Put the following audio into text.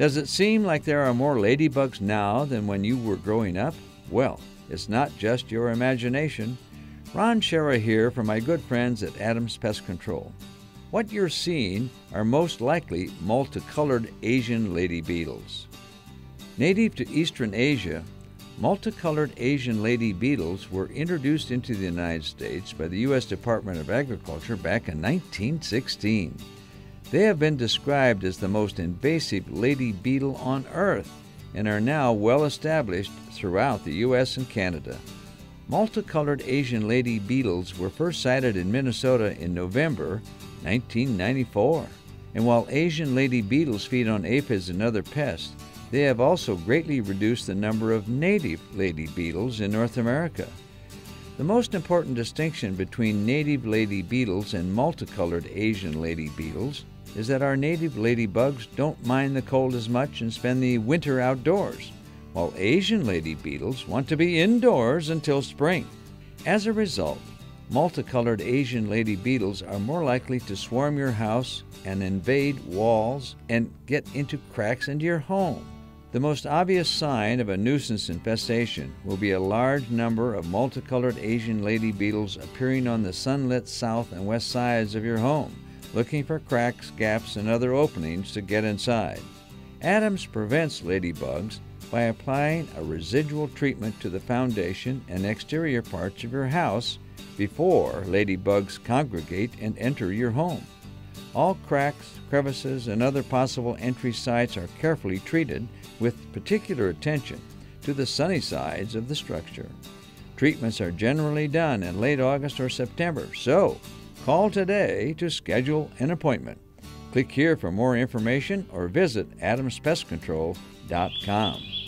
Does it seem like there are more ladybugs now than when you were growing up? Well, it's not just your imagination. Ron Schara here from my good friends at Adams Pest Control. What you're seeing are most likely multicolored Asian lady beetles. Native to Eastern Asia, multicolored Asian lady beetles were introduced into the United States by the U.S. Department of Agriculture back in 1916. They have been described as the most invasive lady beetle on Earth and are now well established throughout the U.S. and Canada. Multicolored Asian lady beetles were first sighted in Minnesota in November 1994. And while Asian lady beetles feed on aphids and other pests, they have also greatly reduced the number of native lady beetles in North America. The most important distinction between native lady beetles and multicolored Asian lady beetles is that our native ladybugs don't mind the cold as much and spend the winter outdoors, while Asian lady beetles want to be indoors until spring. As a result, multicolored Asian lady beetles are more likely to swarm your house and invade walls and get into cracks into your home. The most obvious sign of a nuisance infestation will be a large number of multicolored Asian lady beetles appearing on the sunlit south and west sides of your home, looking for cracks, gaps, and other openings to get inside. Adams prevents ladybugs by applying a residual treatment to the foundation and exterior parts of your house before ladybugs congregate and enter your home. All cracks, crevices, and other possible entry sites are carefully treated with particular attention to the sunny sides of the structure. Treatments are generally done in late August or September, so call today to schedule an appointment. Click here for more information or visit adamspestcontrol.com.